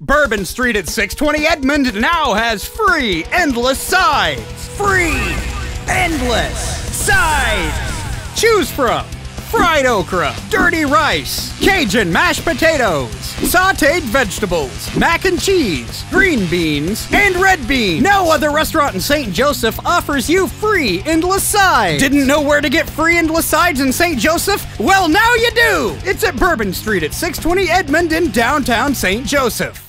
Bourbon Street at 620 Edmond now has free endless sides. Free endless sides. Choose from fried okra, dirty rice, Cajun mashed potatoes, sauteed vegetables, mac and cheese, green beans, and red beans. No other restaurant in St. Joseph offers you free endless sides. Didn't know where to get free endless sides in St. Joseph? Well, now you do. It's at Bourbon Street at 620 Edmond in downtown St. Joseph.